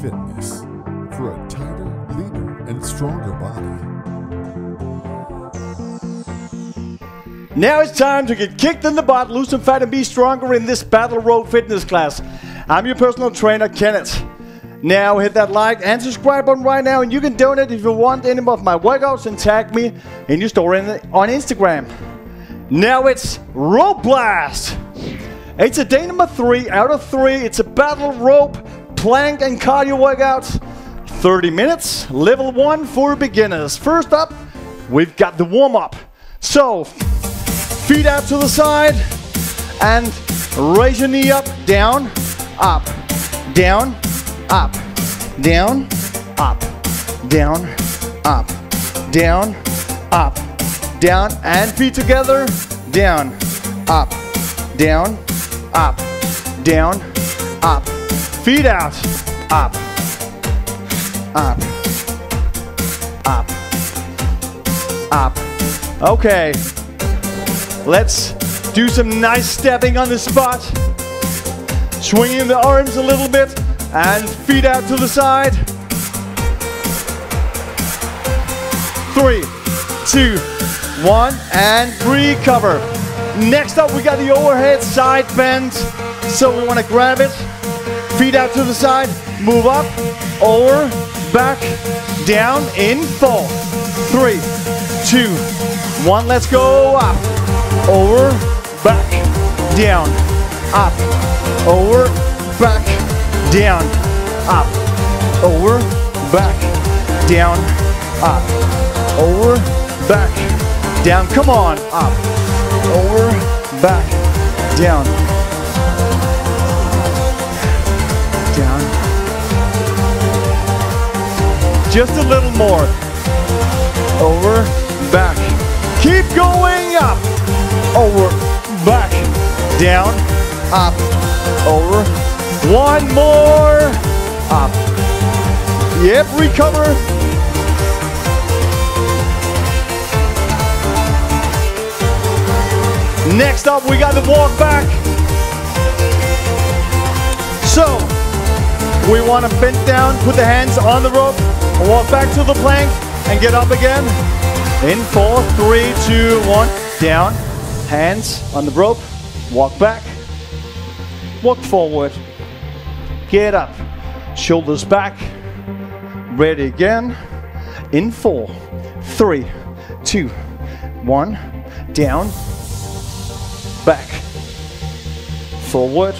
Fitness for a tighter, leaner, and stronger body. Now it's time to get kicked in the butt, lose some fat, and be stronger in this Battle Rope Fitness class. I'm your personal trainer, Kennet. Now hit that like and subscribe button right now, and you can donate if you want any of my workouts and tag me in your story on Instagram. Now it's Rope Blast. It's a day number three out of three. It's a battle rope, plank, and cardio workout. 30 minutes, level one for beginners. First up, we've got the warm up. So, feet out to the side and raise your knee up, down, up, down, up, down, up, down, up, down, up, down, and feet together, down, up, down, up, down, up, feet out, up, up, up, up. Okay, let's do some nice stepping on the spot. Swinging the arms a little bit and feet out to the side. Three, two, one, and recover. Next up, we got the overhead side bend. So we want to grab it, feet out to the side, move up, over, back, down, in, four, three, two, one. Let's go up, over, back, down, up, over, back, down, up, over, back, down, up, over, back, down. Come on, up, over, back, down, down. Just a little more. Over, back. Keep going up. Over, back, down, up, over. One more. Up. Yep, recover. Next up, we got the walk back. So, we want to bend down, put the hands on the rope, walk back to the plank, and get up again. In four, three, two, one. Down, hands on the rope, walk back, walk forward, get up, shoulders back, ready again. In four, three, two, one. Down, back, forward,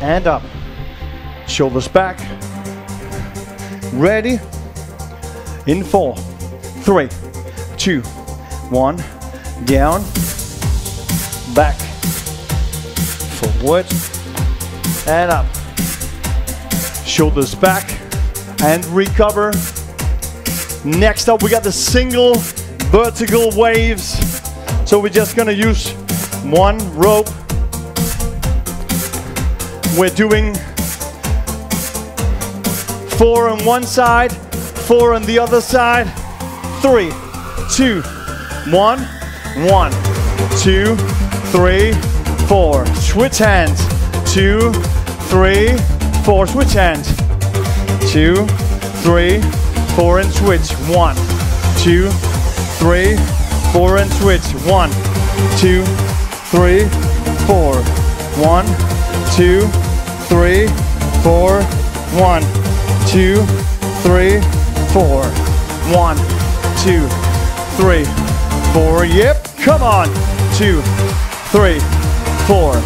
and up. Shoulders back. Ready? In four, three, two, one. Down, back, forward, and up. Shoulders back and recover. Next up, we got the single vertical waves. So we're just gonna use one rope. We're doing four on one side, four on the other side. Three, two, one, one, two, three, four. Switch hands. Two, three, four. Switch hands. Two, three, four, and switch. One, two, three, four, and switch. One, two, three, four. One, two, three, four. One, two, three, four. One, two, three, four. Yep, come on. Two, three, four.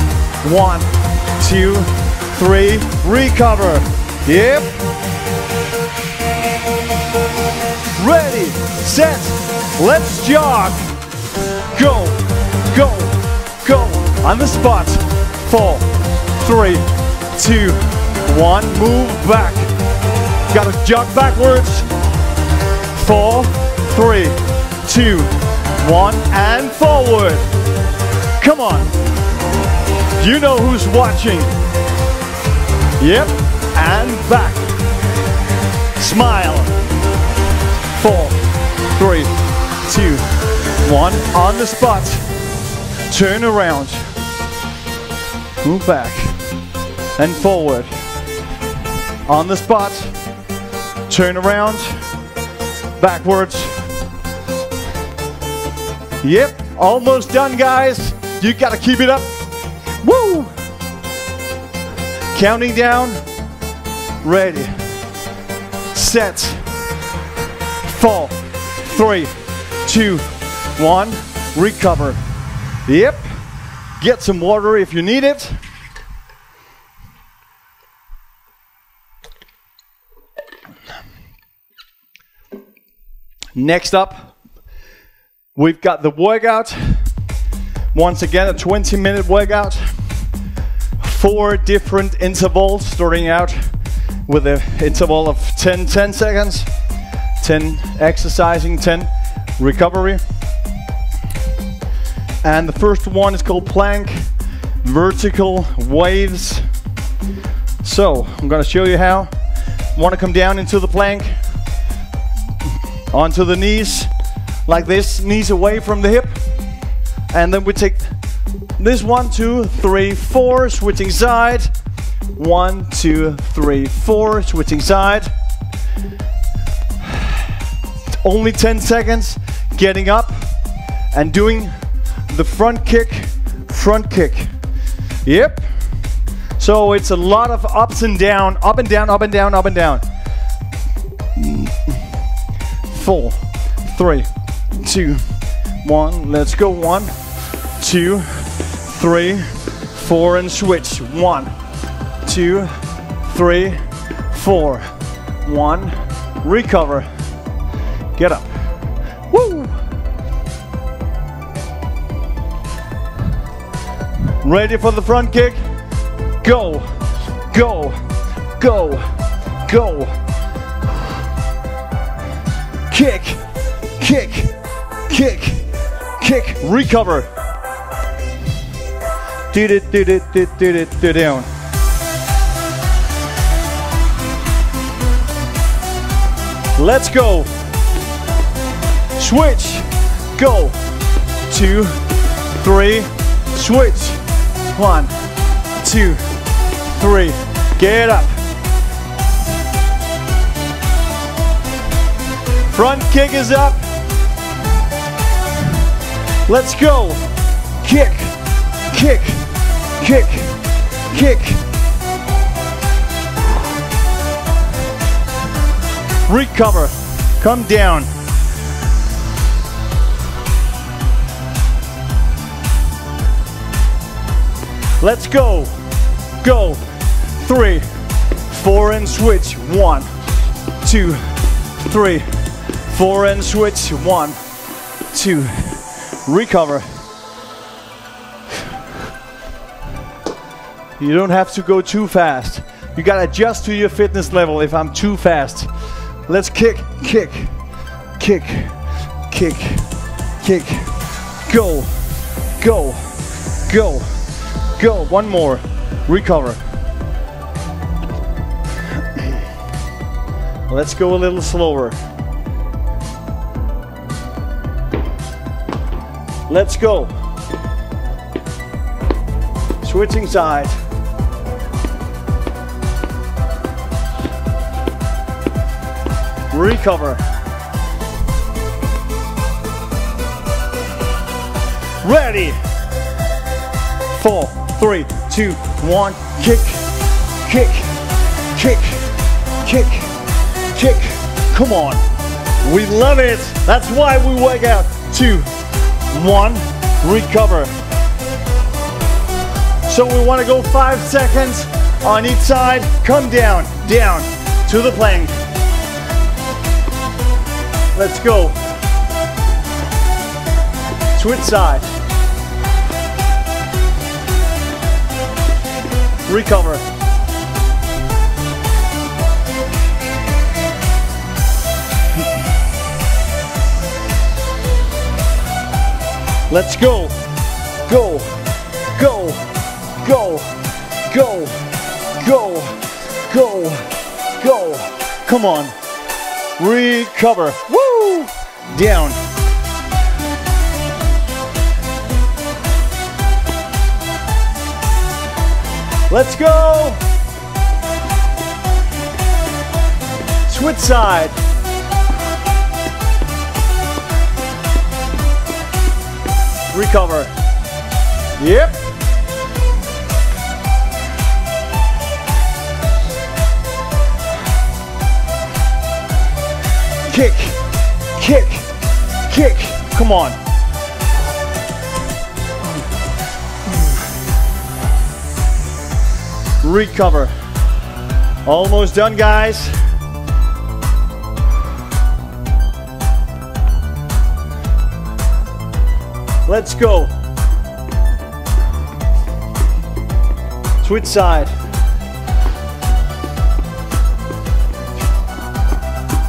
One, two, three. Recover. Yep. Ready, set, let's jog. Go, go, go. On the spot. Four, three, two, one. Move back. Gotta jog backwards. Four, three, two, one, and forward. Come on. You know who's watching. Yep, and back. Smile. Four, three, two, one. On the spot. Turn around. Move back and forward. on the spot. Turn around, backwards. Yep, almost done, guys. You gotta keep it up. Woo! Counting down. Ready. Set. Four, three, two, one. Recover. Yep. Get some water if you need it. Next up, we've got the workout. Once again, a 20 minute workout. Four different intervals, starting out with an interval of 10, 10 seconds, 10 exercising, 10 recovery. And the first one is called plank, vertical waves. So I'm gonna show you how. Wanna come down into the plank, onto the knees, like this, knees away from the hip. And then we take this one, two, three, four, switching side. One, two, three, four, switching side. Only 10 seconds, getting up and doing the front kick, front kick. Yep. So it's a lot of ups and down, up and down, up and down, up and down. Four, three, two, one. Let's go. One, two, three, four, and switch. One, two, three, four. One, recover. Get up. Woo! Ready for the front kick? Go, go, go, go. Kick, kick, kick, kick, recover. Did it, did it, did it, did it, did down. Let's go. Switch. Go. Two, three, switch. One, two, three. Get up. Front kick is up. Let's go. Kick, kick, kick, kick. Recover. Come down. Let's go. Go. Three, four, and switch. One, two, three, four, and switch. One, two. Recover. You don't have to go too fast. You gotta adjust to your fitness level if I'm too fast. Let's kick, kick, kick, kick, kick. Go, go, go, go. One more. Recover. Let's go a little slower. Let's go. Switching side. Recover. Ready. Four, three, two, one. Kick, kick, kick, kick, kick. Come on. We love it. That's why we work out. Two, one, recover. So we want to go five seconds on each side. Come down, down to the plank. Let's go. Switch side. Recover. Let's go. Go. Go. Go. Go. Go. Go. Go. Come on. Recover. Woo! Down. Let's go. switch side. Recover. Yep. Kick, kick, kick. Come on. Recover. Almost done, guys. Let's go. Switch side.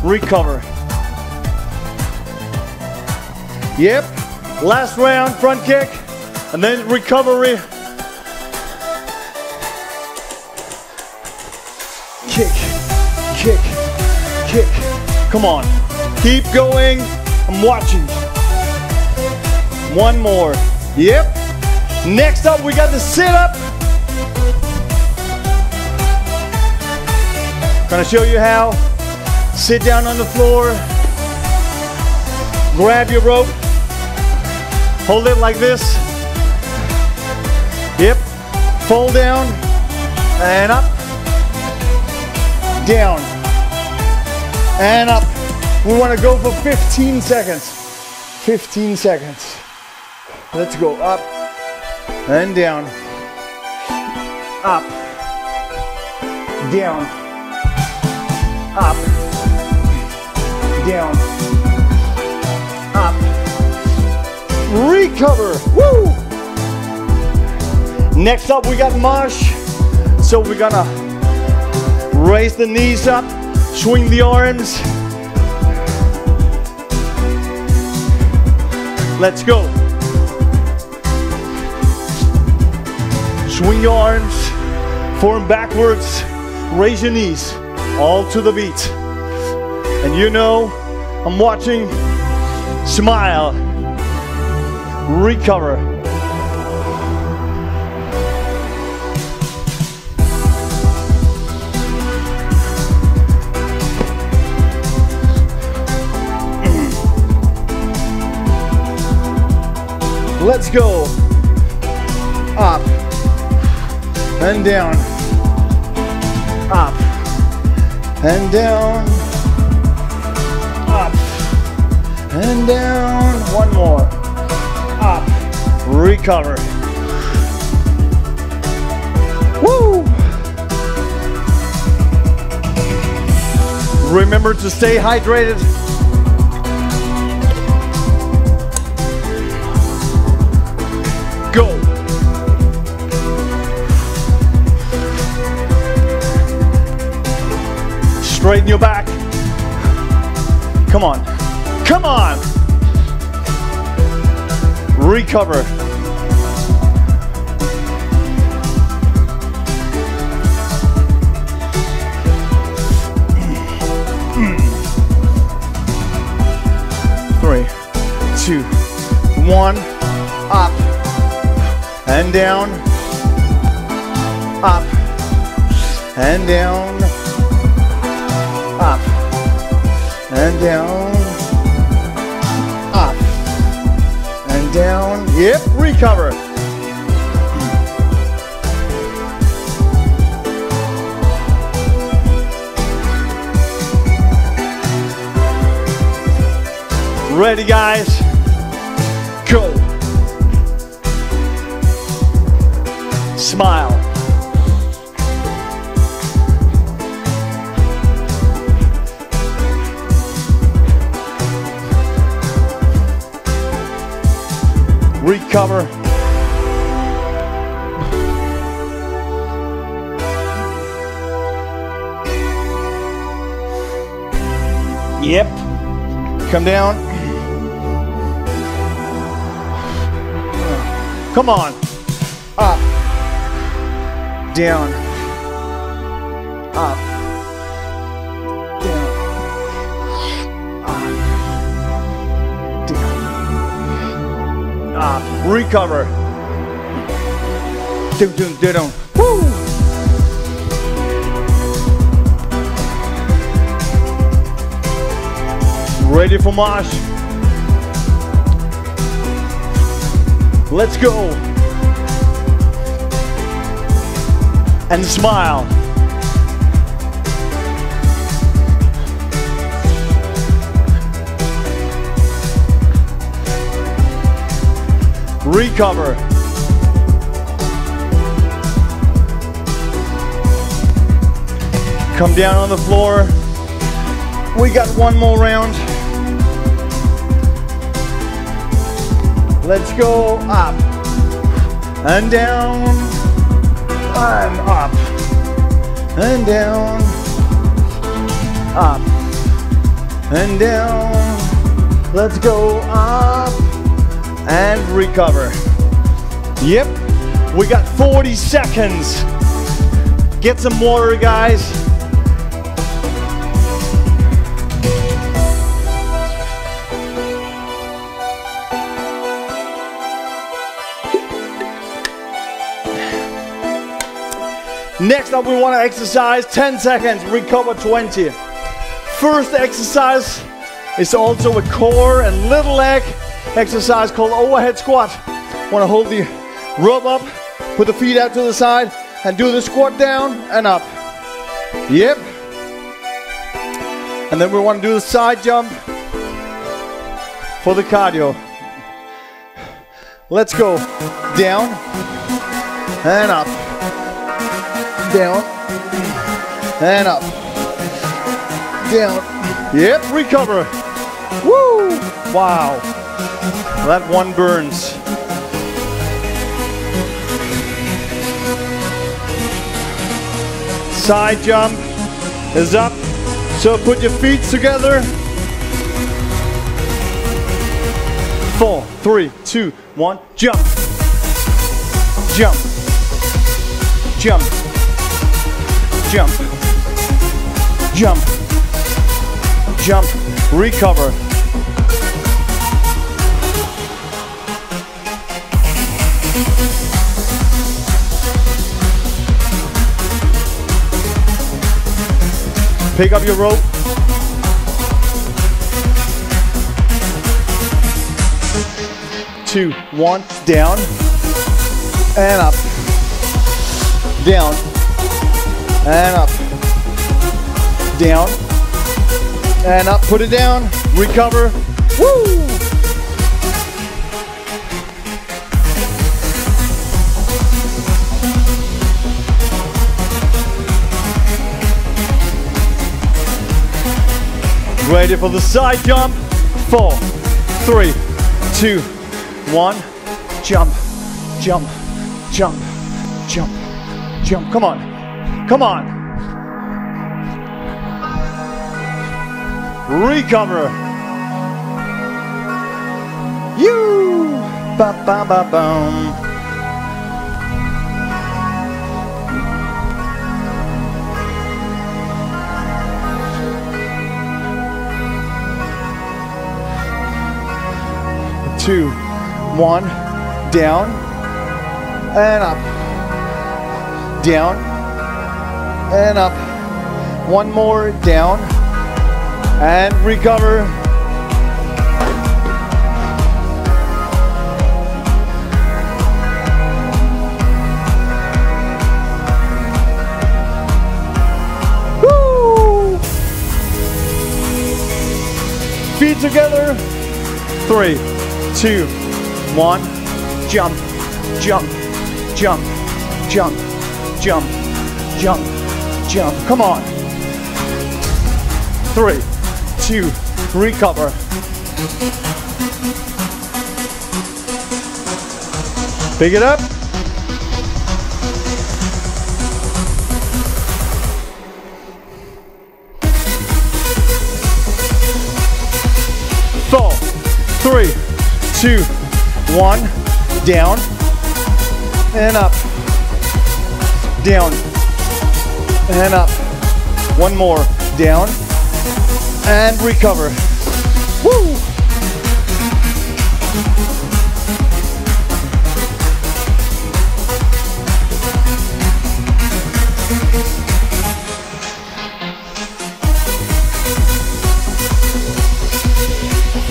Recover. Yep. Last round, front kick, and then recovery. Kick, kick, kick. Come on. Keep going. I'm watching. One more. Yep. Next up, we got the sit up. Gonna show you how. Sit down on the floor. Grab your rope. Hold it like this. Yep. Fold down and up. Down and up. We want to go for 15 seconds. 15 seconds. Let's go up and down. Up. Down. Up. Down. Up. Recover. Woo! Next up, we got march. So we're gonna raise the knees up, swing the arms. Let's go. Swing your arms, form backwards, raise your knees, all to the beat. And you know, I'm watching, smile, recover. Let's go. Up and down. Up and down. Up and down. One more. Up. Recover. Woo! Remember to stay hydrated. Straighten your back. Come on. Come on. Recover. Three, two, one, up and down, up and down, and down, up and down. Yep, recover. Ready, guys? Go. Smile. Recover. Yep. Come down. Come on. Up. Down. Up. Recover. Doom, doom, doom, doom. Woo! Ready for march. Let's go. And smile. Recover. Come down on the floor. We got one more round. Let's go up and down and up and down, up and down. Let's go up and recover. Yep, we got 40 seconds. Get some water, guys. Next up, we want to exercise 10 seconds, recover 20. First exercise is also a core and little leg exercise called overhead squat. Want to hold the rope up, put the feet out to the side, and do the squat down and up. Yep. And then we want to do the side jump for the cardio. Let's go. Down and up down, and up, down. Yep, recover. Woo! Wow. That one burns. Side jump is up. So put your feet together. Four, three, two, one, jump. Jump. Jump jump, jump, jump, recover. Pick up your rope. Two, one, down, and up, down, and up, down, and up, put it down, recover, woo! Ready for the side jump, four, three, two, one, jump, jump, jump, jump, jump, come on. Come on. Recover. You. Ba ba ba. Two, one, down and up, down and up. One more, down and recover. Woo! Feet together. Three, two, one. Jump, jump, jump, jump, jump, jump jump. Come on. Three, two, recover. Pick it up. Two, one, down and up, down and up. One more, down and recover. Woo!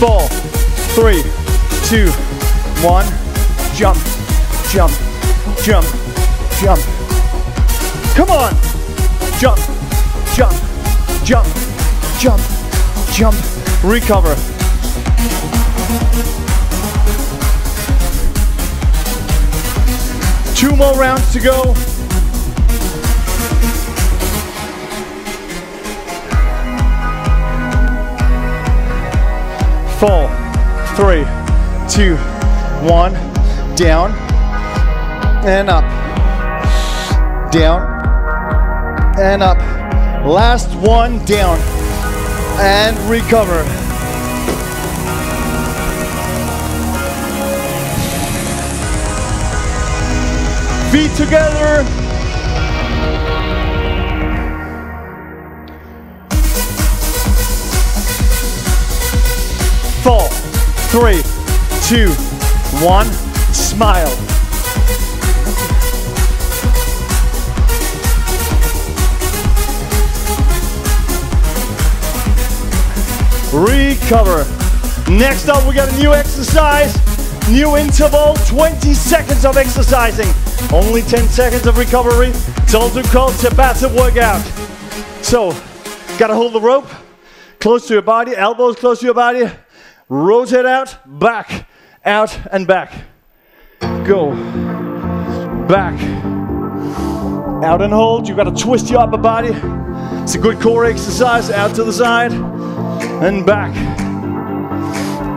four, three, two, one. Jump, jump, jump, jump. Come on. Jump, jump, jump, jump, jump. Recover. Two more rounds to go. Four, three, two, one. Down and up. Down and up. Last one down and recover. Feet together. Four, three, two, one. Smile. Recover. Next up, we got a new exercise. New interval, 20 seconds of exercising. Only 10 seconds of recovery. It's also called Tabata workout. So, gotta hold the rope close to your body, elbows close to your body. Rotate out, back, out, and back. Go. Back. Out and hold. You've gotta twist your upper body. It's a good core exercise. Out to the side and back.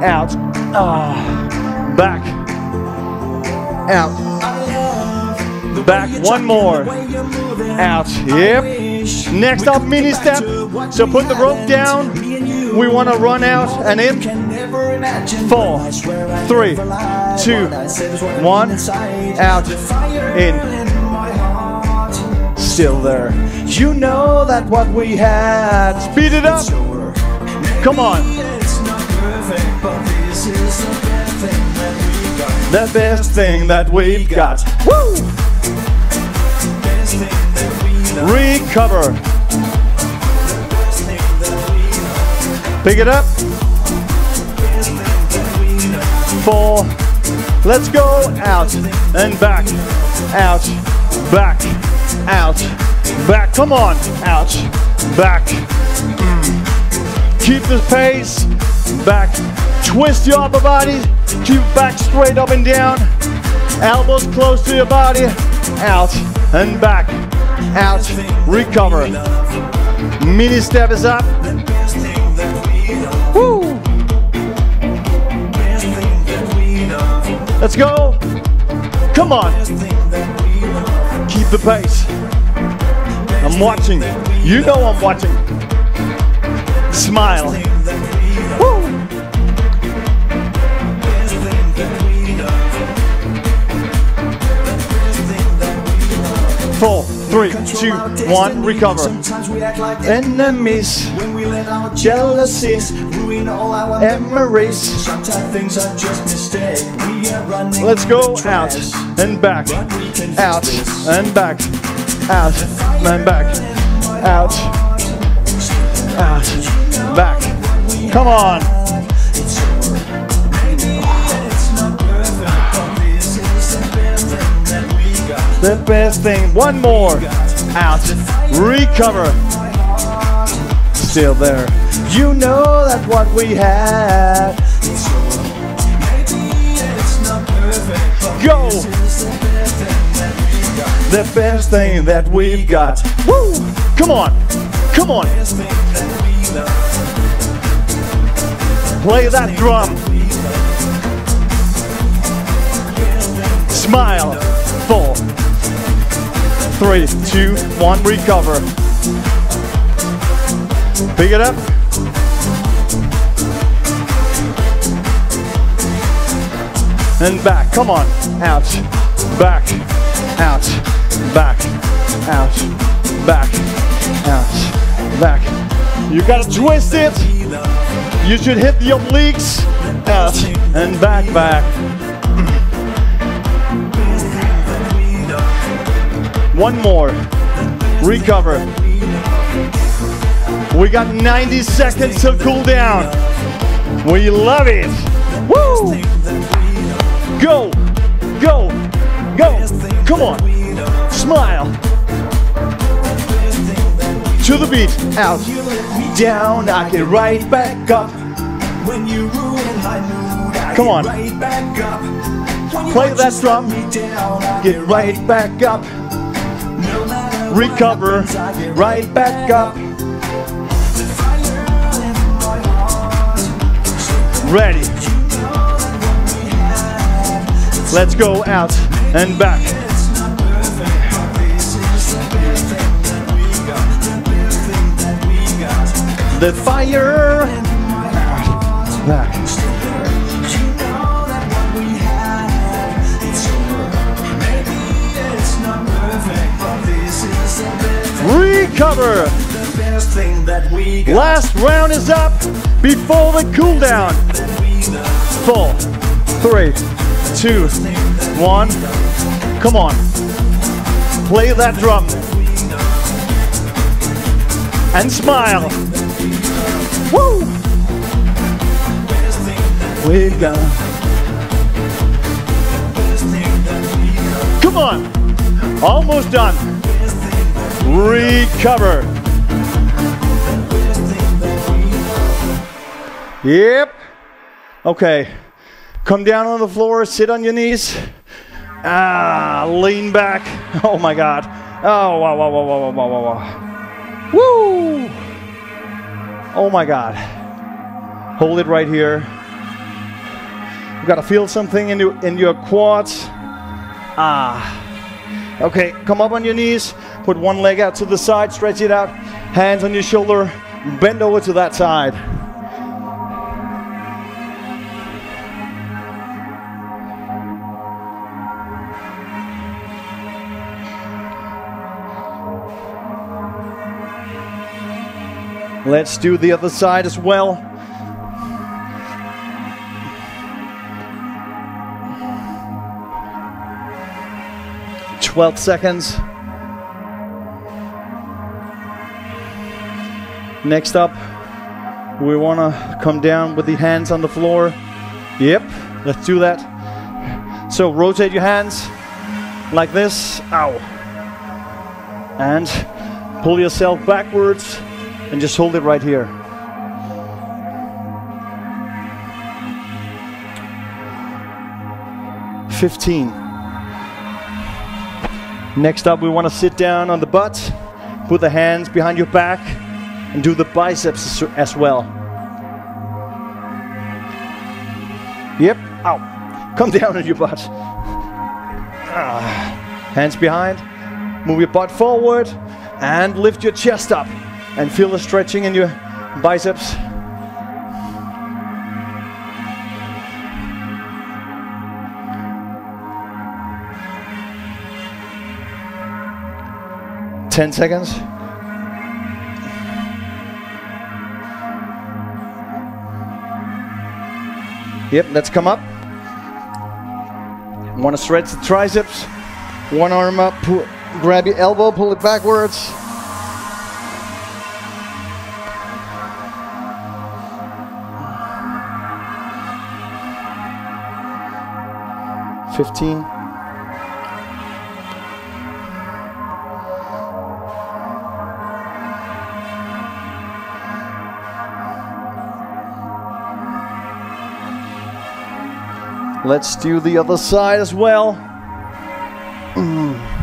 Out. Ah. Back. Out. Back. One more. Out. Yep. Next up, mini step. So put the rope down. We want to run out and in. Four, three, two, one. Out. In. Still there. You know that what we had. Speed it up. Come on. The best thing that we've got. Woo! Recover. Pick it up. Four. Let's go. Out and back. Out. Back. Out. Back. Come on. Out. Back. Keep the pace. Back. Twist your upper body. Keep back straight up and down. Elbows close to your body. Out and back. Out. Recover. Mini step is up. Let's go. Come on. Keep the pace. I'm watching. You know I'm watching. Smile. Woo. Four, three, two, one, recover. Enemies, jealousies, memories. Let's go out and back, out and back, out and back, out, out, back. Come on. The best thing. One more. Out. Recover. Still there. You know that what we had. Go. The best thing that we've got. Woo! Come on. Come on. Play that drum. Smile. Four three, two, one, recover. Pick it up. And back, come on. Out, back, out, back, out, back, out, back. You gotta twist it. You should hit the obliques. Out and back, back. One more. Recover. We got 90 seconds to cool down. We love it. Woo! Go, go, go. Come on. Smile. To the beat. Out. Down. I get right back up. When you ruin my mood, Come on. right back up. When Play that drum. me down, Get right back up. no Recover. Right back up. The fire in my heart. Ready. Let's go out and back. the fire. Back. Recover. Last round is up before the cool down. That we got. Four, three, two, one. Come on. Play that drum. And smile. Woo! We got. Come on. Almost done. Recover. Yep. Okay. Come down on the floor, sit on your knees. Ah, lean back. Oh my God. Oh, wow, wow, wow, wow, wow, wow, wow. Woo! Oh my God. Hold it right here. You gotta feel something in your, in your quads. Ah. Okay, come up on your knees. Put one leg out to the side, stretch it out. Hands on your shoulder. Bend over to that side. Let's do the other side as well. Twelve seconds. Next up, we want to come down with the hands on the floor. Yep, let's do that. So rotate your hands like this. Ow. And pull yourself backwards and just hold it right here. Fifteen. Next up, we want to sit down on the butt, put the hands behind your back, and do the biceps as- well. Yep. Ow. Come down on your butt. Ah. Hands behind. Move your butt forward and lift your chest up and feel the stretching in your biceps. Ten seconds. Yep, let's come up. Want to stretch the triceps. One arm up, pull, grab your elbow, pull it backwards. Fifteen. Let's do the other side as well. Mm.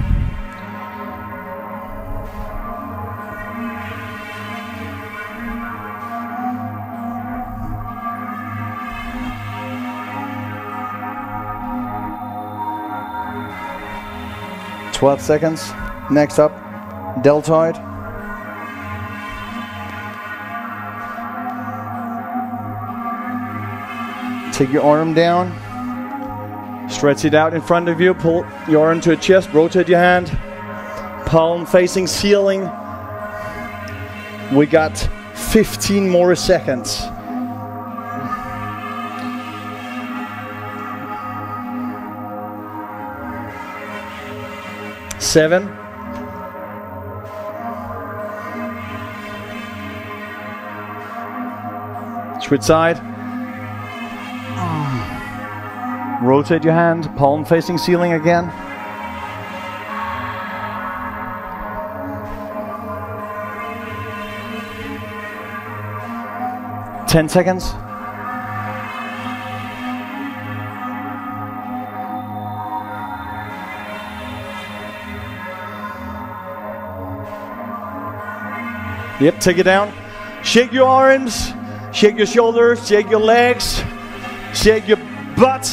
Twelve seconds. Next up, deltoid. Take your arm down. Stretch it out in front of you. Pull your arm to your chest. Rotate your hand. Palm facing ceiling. We got 15 more seconds. seven. Switch side. Rotate your hand, palm facing ceiling again. Ten seconds. Yep, take it down. Shake your arms, shake your shoulders, shake your legs, shake your butt,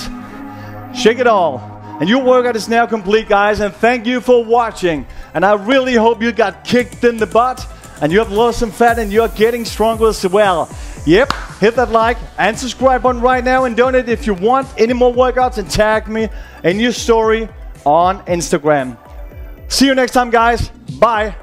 shake it all. And your workout is now complete, guys, and thank you for watching. And I really hope you got kicked in the butt and you have lost some fat and you're getting stronger as well. Yep, hit that like and subscribe button right now and donate if you want any more workouts and tag me in your story on Instagram. See you next time, guys. Bye.